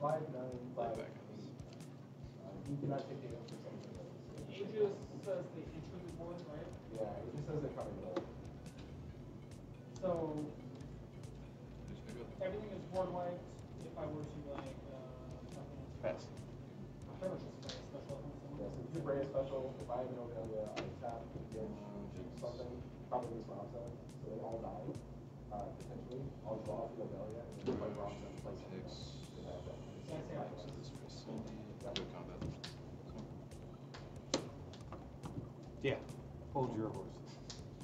five nine five. You cannot take data for something that is. Aegis says the entry board, right? Yeah, it just says it coming up. So everything is board wiped. If I were to like, uh. Pass. Much just play a special if I have an Ogalia, I tap, get something, probably one outside, so they all die, uh, potentially. I'll draw the Ogalia and play Ross and play something else. Because I have that. That's the So this was solely good combat. Yeah, hold your horses.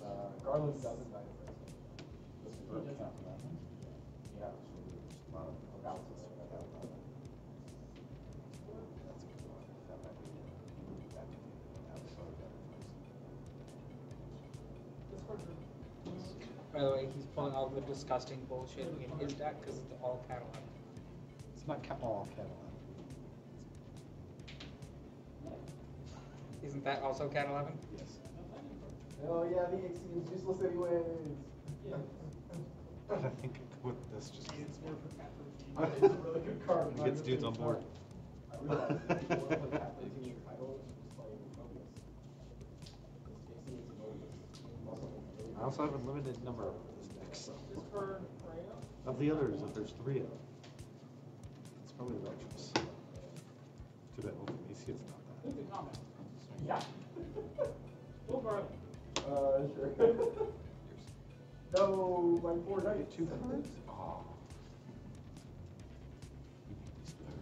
Uh, Garland doesn't die first. This is He first. Yeah. Wow. About to say that out loud. That's a good one. That might be, that might be, that was sort of better. This card's a- By the way, he's pulling all the disgusting bullshit in his deck because it's all Cadillac. It's not ca- all Cadillac. Isn't that also Cat 11? Yes. Oh, yeah, the EXE is useless anyways. Yeah. But I think with this just. It's more for cat protein. Uh, It's a really good card. It gets dudes on board. I realize people want to put Cat 13 in the title, it's just playing Mobius. It's EXE, it's Also, I also have a limited number of this deck, so. This card, Freya. Of the others, if there's three of them. It's probably Retros. Too bad Ultimate is not that. Move the combat. Yeah. Go Garland. Uh, sure. No, my four knights. Two cards? Oh. You make me splurge.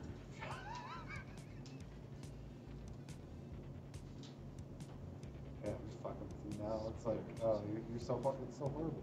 Yeah, I'm just fucking with you now. It's like, oh, you're, you're so fucking so horrible.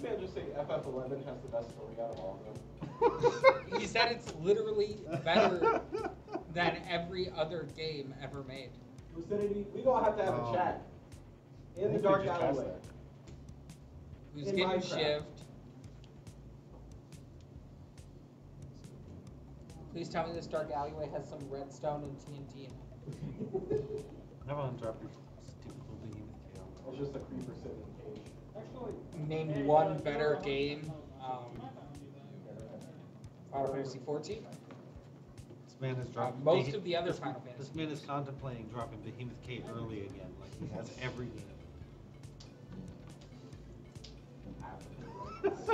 This man just saying FF11 has the best story out of all of them. He said it's literally better than every other game ever made. Lucidity, we gonna have to have a Um, chat. In the dark alleyway. Who's In getting Minecraft. shivved? Please tell me this dark alleyway has some redstone and TNT in it. Never on drop your stupid little behemoth tail. It's just a creeper sitting in a cage. Actually. Name one better game, um, I'm not gonna do that. Final Fantasy 14. This man is Uh, dropping. most Behe- of the other this- Final Fantasy This man is contemplating dropping Behemoth Cave early again, like he has every game. It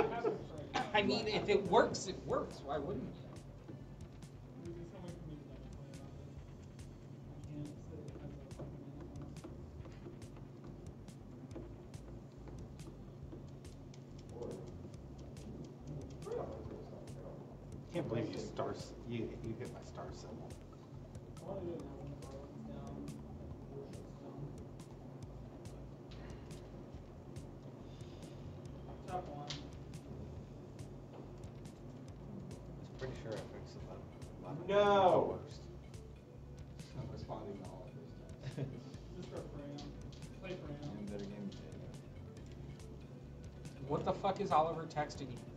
happens, right? I mean, if it works, it works. Why wouldn't you? Can't believe you stars, you, you hit my star symbol. I wanna do it now when the Garland's down, worship's down. Top one. Pretty sure I fixed it, but. but- No. I'm responding to all of this. Just for Freya. Play Freya. And better game. What the fuck is Oliver texting you?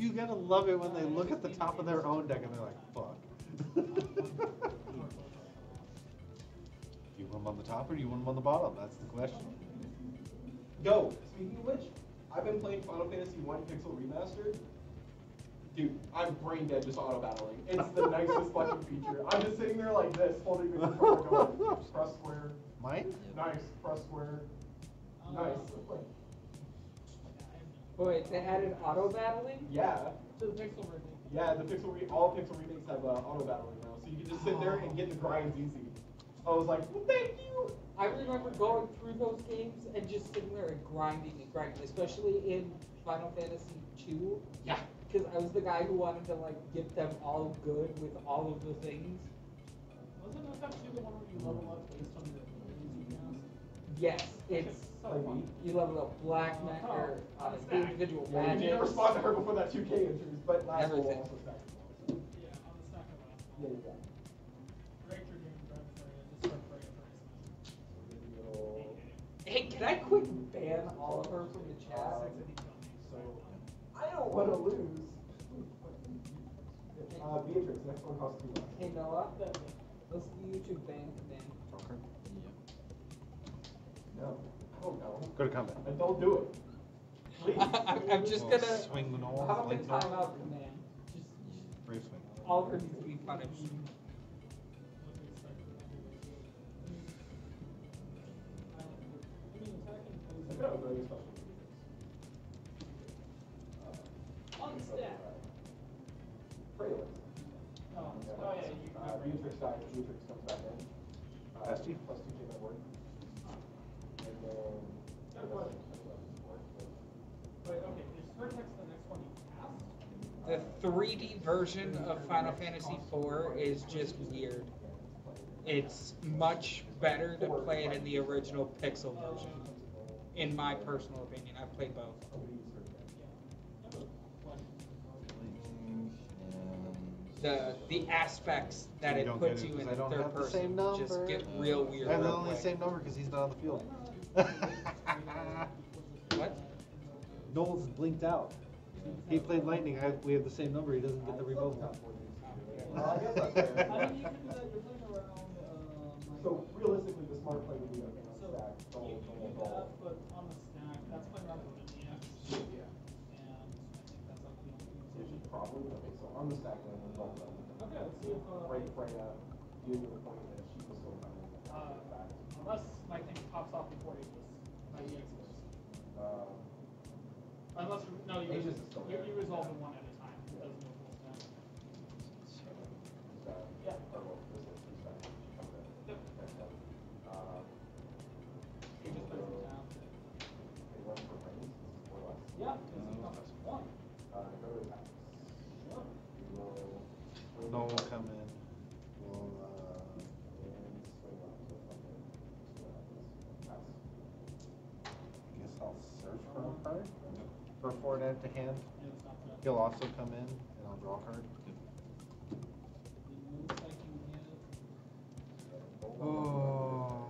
You gotta love it when they look at the top of their own deck and they're like, fuck. Do you want them on the top or do you want them on the bottom? That's the question. Yo, speaking of which, I've been playing Final Fantasy One Pixel Remastered. Dude, I'm brain dead just auto battling. It's the nicest fucking feature. I'm just sitting there like this, holding the controller, going, press square, Mine? nice, press square, Um, nice. Wait, they added auto battling? Yeah, To the pixel remake. yeah. The pixel re- all pixel remakes have uh, auto battling now, so you can just sit there and get the grinds easy. I was like, well, thank you. I remember going through those games and just sitting there and grinding and grinding, especially in Final Fantasy II. Yeah. Because I was the guy who wanted to like get them all good with all of the things. Wasn't FF2 the one where you level up based on your abilities you cast? Yes, it's so like you level up black ma- Oh, or uh, on a individual Yeah, you magic. need to respond to her before that 2K enters, but last will Everything. also stack. Yeah, on the stack of last Yeah, one. yeah. Break your game, grab it for you, just start praying for Little- Hey, can I quick ban all of her from the chat? So, I don't want to lose. Uh, Beatrix, next one costs two bucks. Hey Noah, let's do YouTube ban command. Joker. No, I don't. Go to combat. And don't do it. Please. I'm, I'm just gonna. swing the knoll, How about the blink knoll. timeout command? Just, Brave swing. all of her needs to be punished. I forgot it was very special. On the. Prelude. Oh, oh yeah, you Uh, Beatrix dies, Beatrix comes back in. Uh, Plus two. Plus two to word. And then. Got a question. Wait, okay, is Vertex the next one you cast? The 3D version of Final Fantasy IV is just weird. It's much better to play it in the original pixel version, in my personal opinion. I've played both. The the aspects that You it puts it you in I don't third have the same person just get real weird. I have the only same number because he's not on the field. What? Knowles blinked out. He played lightning. I, we have the same number. He doesn't get the remote. Well, I guess that's fair. I mean, you can do that, you're playing around. Uh, so realistically, the smart play would be okay on So, the stack. you Don't, can don't, do don't. that, but on the stack, that's playing around with Maniac. Yeah. And I think that's like the only So decision. probably, okay, so on the stack then, we'll go with Okay, let's see if, uh. Break Freya, deal with the point that she was still coming. Uh, unless my thing pops off before Aegis, my EX goes. Um, Unless, no, you, Aegis is still you, you resolve them one at a time, it doesn't full uh, Yeah. For forward add to hand. Yeah, it's not bad. He'll also come in and I'll draw a card. The most I can get. Oh.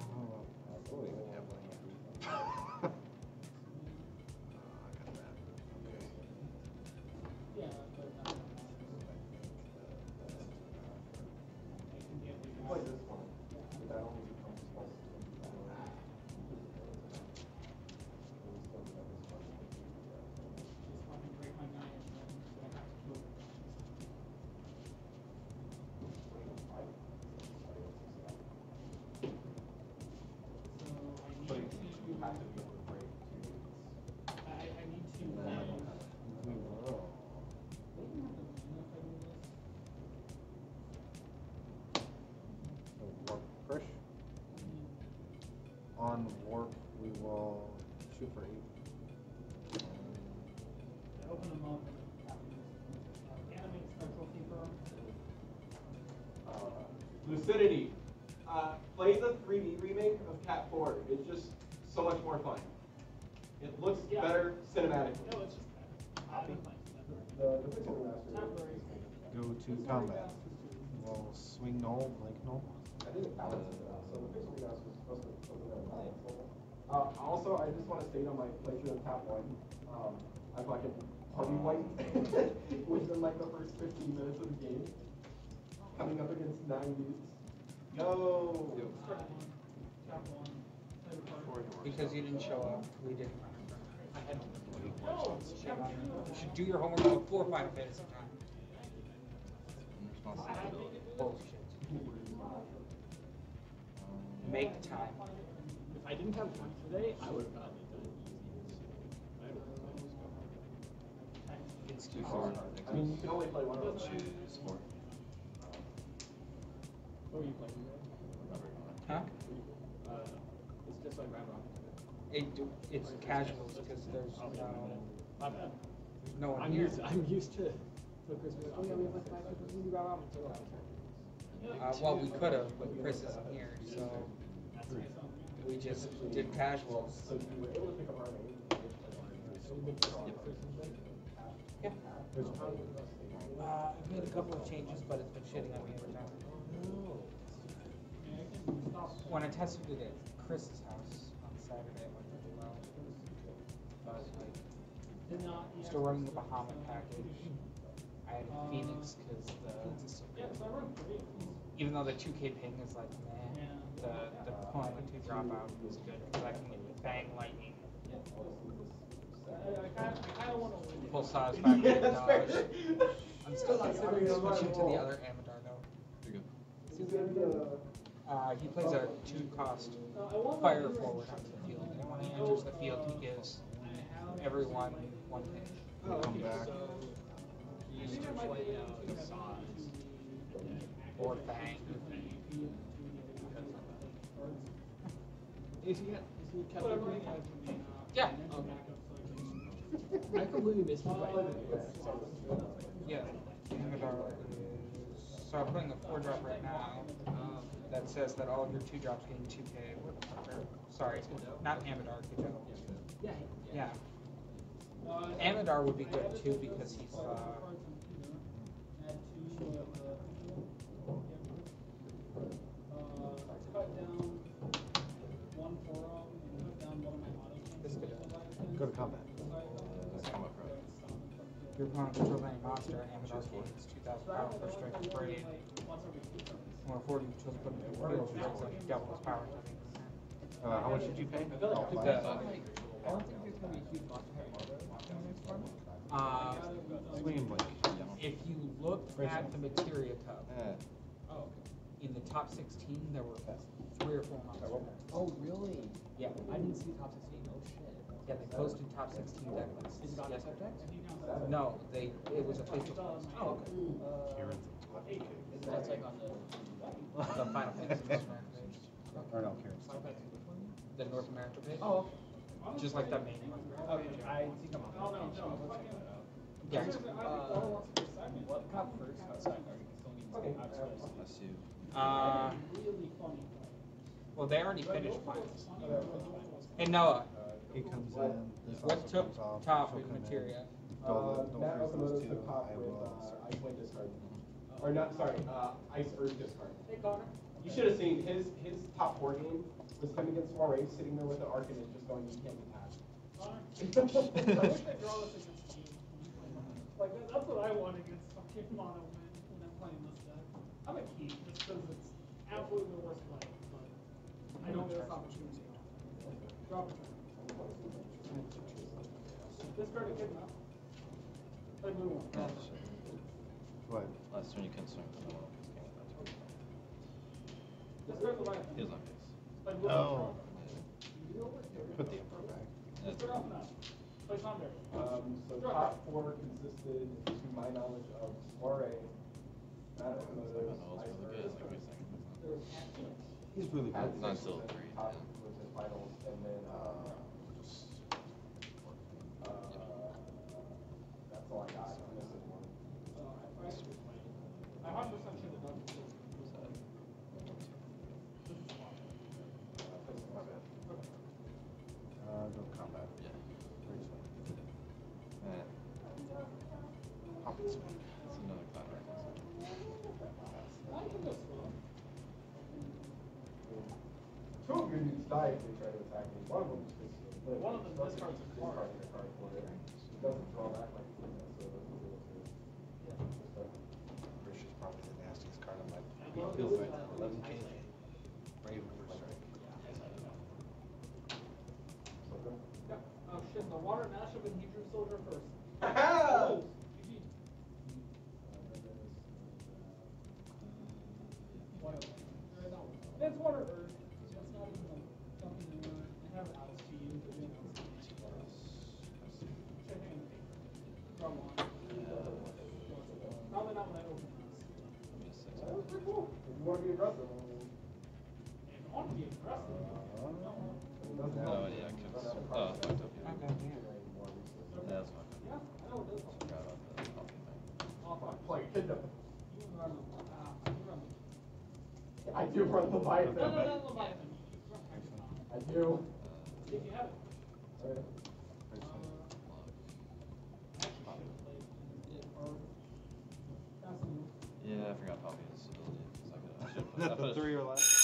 Yeah, On warp, we will shoot for eight. Open them up and after this, uh, animate spectral keeper. Uh, Lucidity. Uh, play the 3D remake of Cat 4. It's just so much more fun. It looks Yeah. better cinematically. No, it's just that. I haven't played that. The, the Pixel Remaster. Temporary. Go to combat. We'll swing null, blink null. I think it balances it out. So the Pixel Remaster was supposed to, supposed to balance it. Uh, also, I just want to state on my playthrough of Cat 1, um, I fucking party white within like the first 15 minutes of the game. Coming up against nine dudes. Go! Start one, tap one, play the. Because you didn't show up, we didn't. I had. No, you. tap You two. should do your homework before Final Fantasy time. Make time. If I didn't have work today, I would have gotten it done easy. I It's too Four. far. I mean, you can only play one of those. Choose four. What are you playing? Huh? Uh, it's just like Ragnarok. It, do- it's casuals because there's no, My bad. no one I'm here. used, I'm used to, to Christmas. Oh yeah, we have like five people. We do Ragnarok. So, Uh, well, we could have, but Chris isn't here, so we just did casuals. Yeah. Uh, I've made a couple of changes, but it's been shitting on me every time. When I tested it at Chris's house on Saturday, it went really well. But like, still running the Bahamut package. I added Phoenix because the, even though the 2K ping is like meh, the, the pulling the two dropout is good because I can bang lightning. Pull saws back Yeah, and that's fair. dodge. I'm still considering switching to the other Amodar though. You're good. Uh, he plays a two cost fire forward onto the field, and when he enters the field, he gives everyone one hit. Come back. Or bang. Is he, is he kept it pretty? Yeah. I completely missed it. Yeah. So I'm putting a four drop right now, um, that says that all of your two drops gain two K. Sorry, not Amodar, Kujo. Yeah. Yeah. Amodar would be good too because he's, uh, your opponent controls any monster, and Amodar gains two thousand power per strike and braid. When a forty controls put into the field, he like double his power. Uh, how much did you pay? Oh, The- five. I don't think there's gonna be a huge monster monster in this tournament. Uh, Swing and blink. if you look at the materia cup, Eh, Oh. in the top sixteen, there were three or four monsters. Oh, really? Yeah. I didn't see top sixteen. Oh shit. Yeah, they posted top sixteen deck lists. Is it on Yes. SFX? No, they, it was a Facebook post. Oh, okay. Kieran's. That's like on the. The Final Fantasy North America page. Or no, Kieran's. Final Fantasy which one? The North America page. Oh, Just like that main one. okay. I think I'm on. Yeah. Uh, what cup first? Oh, sorry, sorry. Still need to- I was supposed to- Let's see. Uh, well, they already finished mine. Hey Noah, He comes in. this what also took comes top she'll in come in. materia? Don't, Uh, don't Matt freeze those Okamoto's two. the I with, will. uh, Ice Wind discard. Or not, sorry, uh, Ice Earth discard. Hey, Connor. You should have seen his, his top four game was him against Soiree, sitting there with an Arcanist just going, you can't detach. Like, that- that's what I want against fucking mono when, when I'm playing this deck. I'm a key, just because it's absolutely the worst play, but I don't miss opportunity. Drop a turn. Discard a kid now. Play blue one. What? Last turn you can swing for the wall. This game is not too Discard the right. bad. He was on base. Play blue Oh. one. Put the upper back. Discard off now. Play Sonder. Um, so top four consisted, to my knowledge, of Soiree, Matt That Okamoto's, was Ice really good. Earth, It's like my second. He's really good. Not six until three, yeah. was his finals, and then, uh, uh, that's all I got. I'm missing one. I hundred percent should have done this. Uh, go combat. Yeah. Free swing. Pop and swing. It's another cloud. I can go Two of your dudes die if they try to attack me. One of them is just. One of them discards a card. Discards a card for it. He doesn't draw back like he does, so that's a little too. Just like- Rich is probably the nastiest card on my. Feels like eleven K. Brave first strike. Yeah. Oh shit, the water mash up and he drew soldier first. Ha-ha! Oh, GG. Water do run the No, no, Leviathan. no, no, Leviathan. You run Hexagon. I do. If you have it. Uh, Actually, Yeah, I forgot Poppy's ability. 'cause I could- I should've put- I Not the a- three or less.